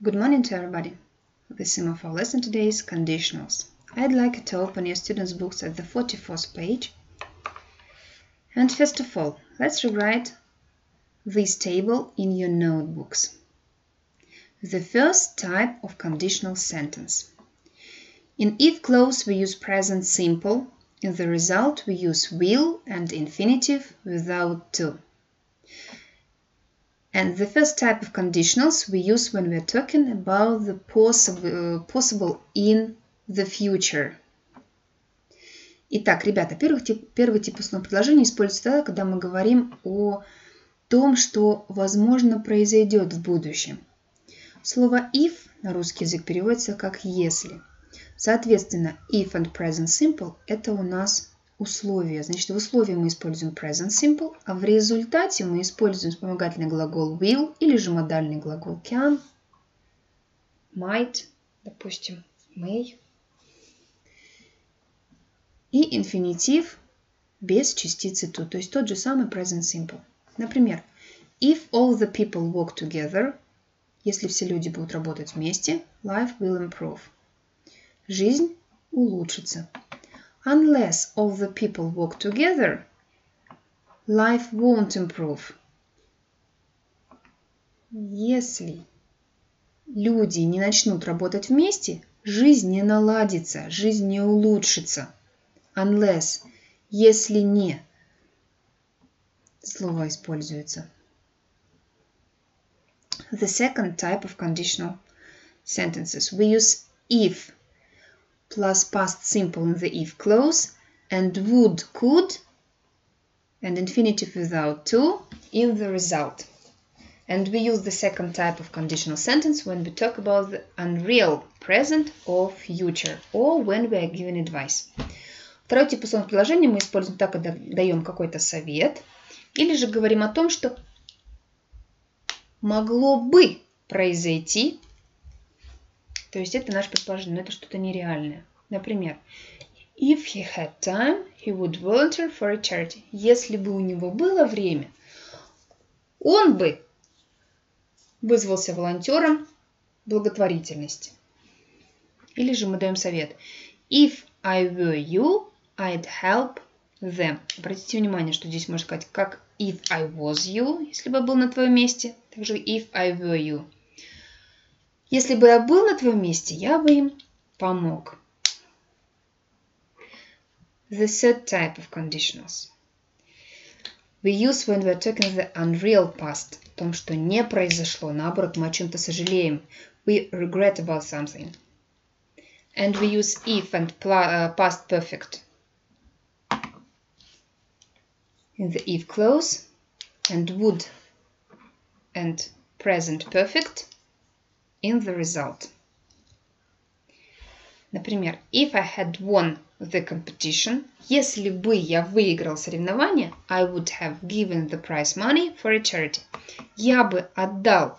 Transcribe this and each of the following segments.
Good morning to everybody. This is of our lesson today's conditionals. I'd like to open your students' books at the 44th page. And first of all, let's rewrite this table in your notebooks. The first type of conditional sentence. In if clause we use present simple. In the result we use will and infinitive without to. And the first type of conditionals we use when we're talking about the possible, uh, possible in the future. Итак, ребята, первый тип, первый тип устного предложения используется тогда, когда мы говорим о том, что возможно произойдет в будущем. Слово if на русский язык переводится как если. Соответственно, if and present simple это у нас условия. Значит, в условии мы используем present simple, а в результате мы используем вспомогательный глагол will или же модальный глагол can, might, допустим, may. И инфинитив без частицы to, то есть тот же самый present simple. Например, if all the people work together, если все люди будут работать вместе, life will improve. Жизнь улучшится. Unless all the people work together, life won't improve. Если люди не начнут работать вместе, жизнь не наладится, жизнь не улучшится. Unless, если не, слово используется. The second type of conditional sentences. We use if plus past simple in the if clause and would, could and infinitive without to in the result. And we use the second type of conditional sentence when we talk about the unreal present or future or when we are giving advice. Второй тип условных предложений мы используем так, когда даем какой-то совет или же говорим о том, что могло бы произойти то есть это наше предположение, но это что-то нереальное. Например, if he had time, he would volunteer for a charity. Если бы у него было время, он бы вызвался волонтером благотворительности. Или же мы даем совет. If I were you, I'd help them. Обратите внимание, что здесь можно сказать как if I was you, если бы был на твоем месте. Также if I were you. Если бы я был на твоем месте, я бы им помог. The third type of conditionals. We use when we're talking the unreal past, о том, что не произошло, наоборот, мы о чем-то сожалеем. We regret about something. And we use if and past perfect in the if clause and would and present perfect in the result. Например, if I had won the competition, если бы я выиграл соревнование, I would have given the prize money for a charity. Я бы отдал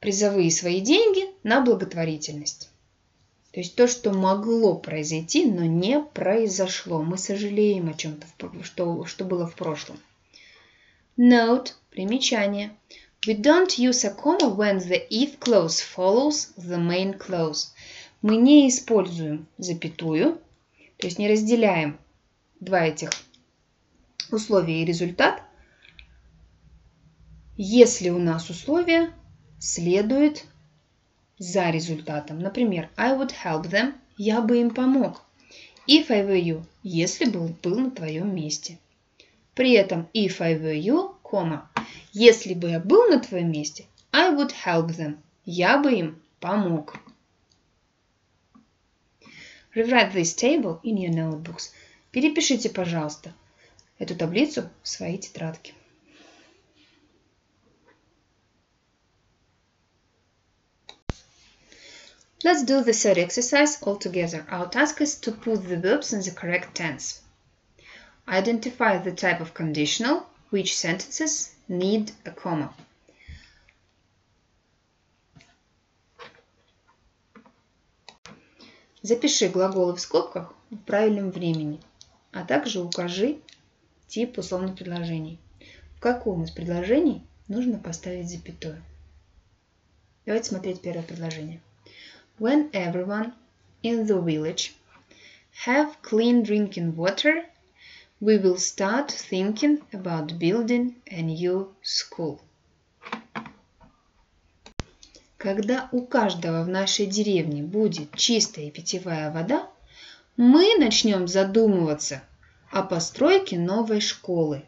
призовые свои деньги на благотворительность. То есть то, что могло произойти, но не произошло. Мы сожалеем о чем-то, что, что было в прошлом. Note, примечание. We don't use a comma when the if clause follows the main clause. Мы не используем запятую, то есть не разделяем два этих условия и результат, если у нас условие следует за результатом. Например, I would help them, я бы им помог. If I were you, если бы был на твоем месте. При этом if I were you, комма, если бы я был на твоем месте, I would help them. Я бы им помог. Rewrite this table in your notebooks. Перепишите, пожалуйста, эту таблицу в свои тетрадки. Let's do the third exercise all together. Our task is to put the verbs in the correct tense. Identify the type of conditional, which sentences need a comma. Запиши глаголы в скобках в правильном времени, а также укажи тип условных предложений. В каком из предложений нужно поставить запятую. Давайте смотреть первое предложение. When everyone in the village have clean drinking water, we will start thinking about building a new school. Когда у каждого в нашей деревне будет чистая питьевая вода, мы начнем задумываться о постройке новой школы.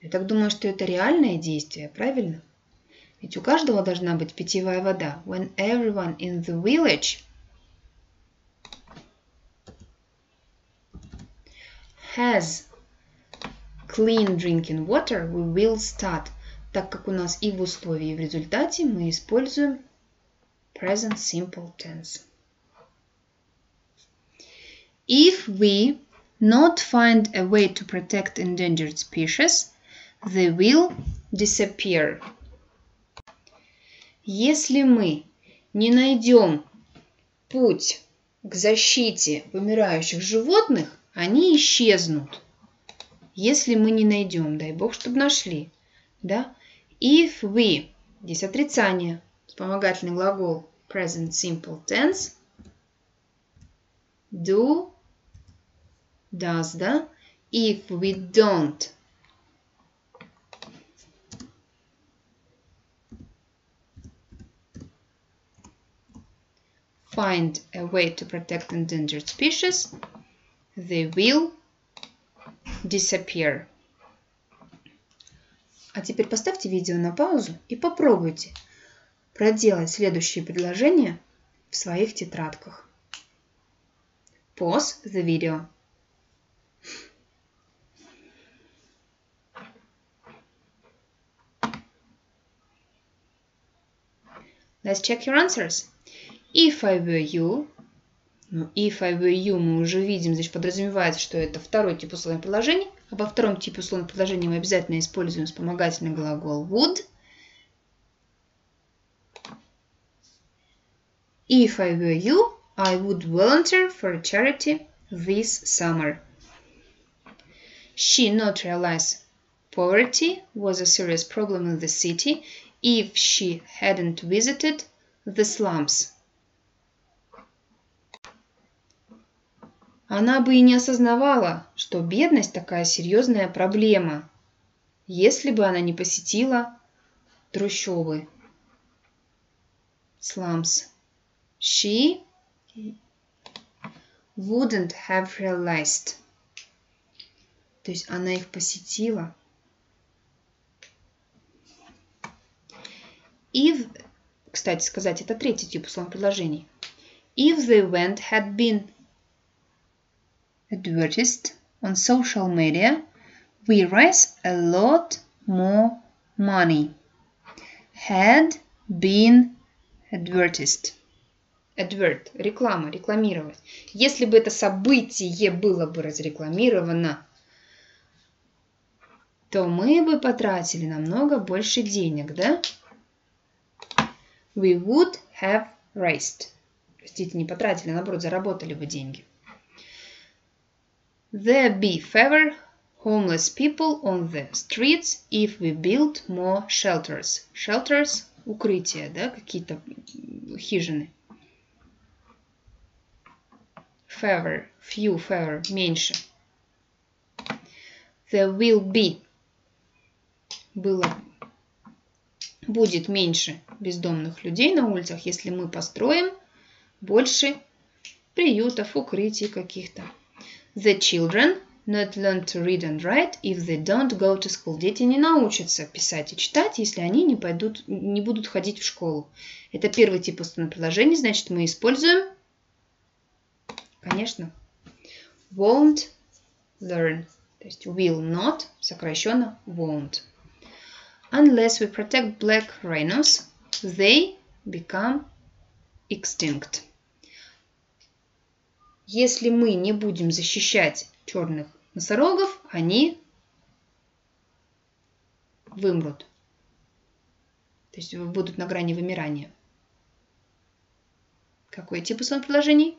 Я так думаю, что это реальное действие, правильно? Ведь у каждого должна быть питьевая вода. When everyone in the village has clean drinking water, we will start – так как у нас и в условии, и в результате мы используем present simple tense. If we not find a way to protect endangered species, they will disappear. Если мы не найдем путь к защите вымирающих животных, они исчезнут. Если мы не найдем, дай бог, чтобы нашли, да, If we, здесь отрицание, вспомогательный глагол present simple tense, do, does, да? If we don't, find a way to protect endangered species, they will disappear. А теперь поставьте видео на паузу и попробуйте проделать следующие предложения в своих тетрадках. Pause the video. Let's check your answers. If I were you, ну, if I were you мы уже видим, здесь подразумевается, что это второй тип условных предложений. Обо втором типе условных предложений мы обязательно используем вспомогательный глагол would. If I were you, I would volunteer for charity this summer. She not realize poverty was a serious problem in the city if she hadn't visited the slums. Она бы и не осознавала, что бедность такая серьезная проблема, если бы она не посетила трущобы. Slums. She wouldn't have realized. То есть она их посетила. If, кстати сказать, это третий тип условных предложений. If the event had been advertised on social media, we raise a lot more money. Had been advertised. Advert – реклама, рекламировать. Если бы это событие было бы разрекламировано, то мы бы потратили намного больше денег, да? We would have raised. Простите, не потратили, наоборот, заработали бы деньги. There be fewer homeless people on the streets if we build more shelters. Shelters – укрытия, да, какие-то хижины. Fewer, few, fewer, меньше. There will be было будет меньше бездомных людей на улицах, если мы построим больше приютов, укрытий каких-то. The children not learn to read and write if they don't go to school. Дети не научатся писать и читать, если они не, пойдут, не будут ходить в школу. Это первый тип устного предложения, значит, мы используем, конечно, won't learn. То есть will not, сокращенно won't. Unless we protect black rhinos, they become extinct если мы не будем защищать черных носорогов, они вымрут. То есть будут на грани вымирания. Какой тип основных предложений?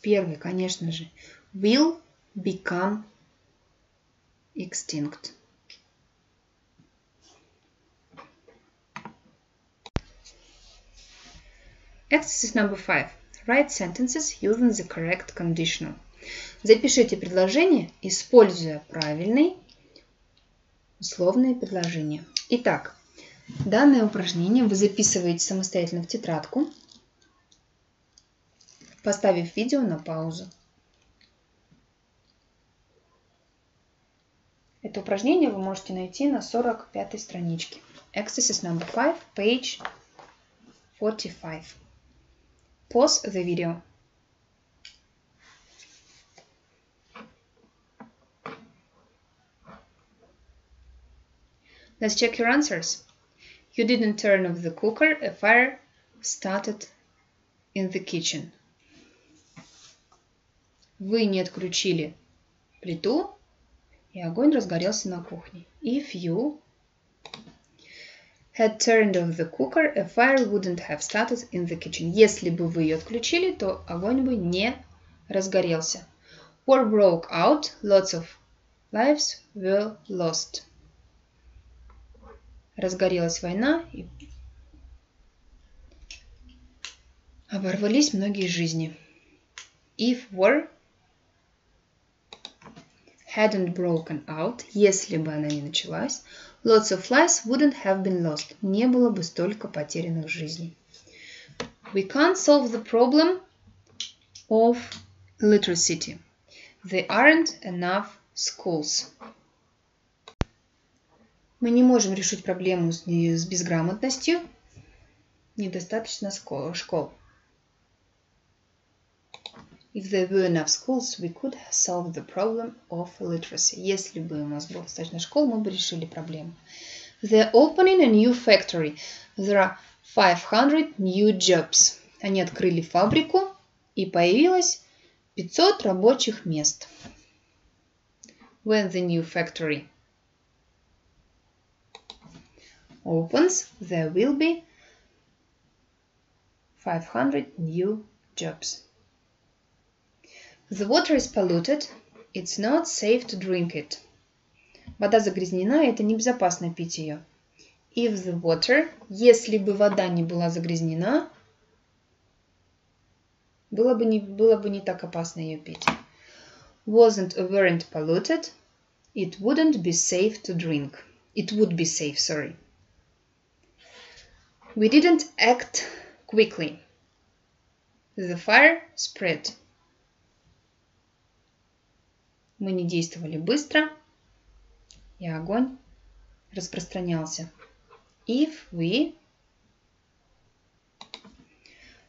Первый, конечно же. Will become extinct. Exercise number five. Write sentences using the correct conditional. Запишите предложение, используя правильный условные предложения. Итак, данное упражнение вы записываете самостоятельно в тетрадку, поставив видео на паузу. Это упражнение вы можете найти на 45 страничке. Exercise number 5, page 45. Pause the video. Let's check your answers. You didn't turn off the cooker, a fire started in the kitchen. Вы не отключили плиту, и огонь разгорелся на кухне. If you had turned off the cooker, a fire wouldn't have started in the kitchen. Если бы вы ее отключили, то огонь бы не разгорелся. War broke out, lots of lives were lost. Разгорелась война и оборвались многие жизни. If war hadn't broken out, если бы она не началась, lots of lives wouldn't have been lost. Не было бы столько потерянных жизней. We can't solve the problem of literacy. There aren't enough schools. Мы не можем решить проблему с безграмотностью. Недостаточно школ. If there were enough schools, we could have solved the problem of illiteracy. Если бы у нас было достаточно школ, мы бы решили проблему. They're opening a new factory. There are 500 new jobs. Они открыли фабрику, и появилось 500 рабочих мест. When the new factory opens, there will be 500 new jobs. The water is polluted. It's not safe to drink it. Вода загрязнена, и это небезопасно пить ее. If the water, если бы вода не была загрязнена, было бы не, было бы не так опасно ее пить. Wasn't or weren't polluted, it wouldn't be safe to drink. It would be safe, sorry. We didn't act quickly. The fire spread. Мы не действовали быстро, и огонь распространялся. If we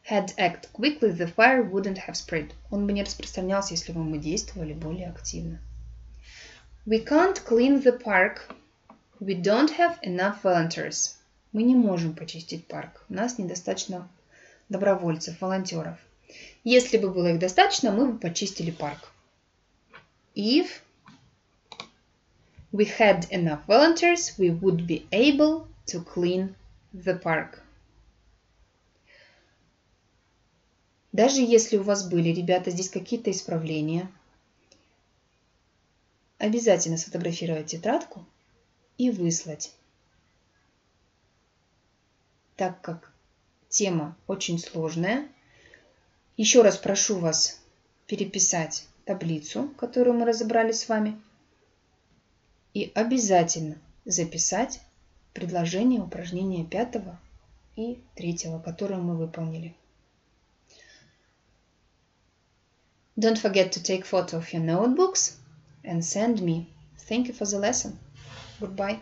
had acted quickly, the fire wouldn't have spread. Он бы не распространялся, если бы мы действовали более активно. We can't clean the park. We don't have enough volunteers. Мы не можем почистить парк. У нас недостаточно добровольцев, волонтеров. Если бы было их достаточно, мы бы почистили парк. If we had enough volunteers, we would be able to clean the park. Даже если у вас были, ребята, здесь какие-то исправления, обязательно сфотографировать тетрадку и выслать. Так как тема очень сложная, еще раз прошу вас переписать таблицу, которую мы разобрали с вами, и обязательно записать предложение упражнения пятого и третьего, которое мы выполнили. Don't forget to take photo of your notebooks and send me. Thank you for the lesson. Goodbye.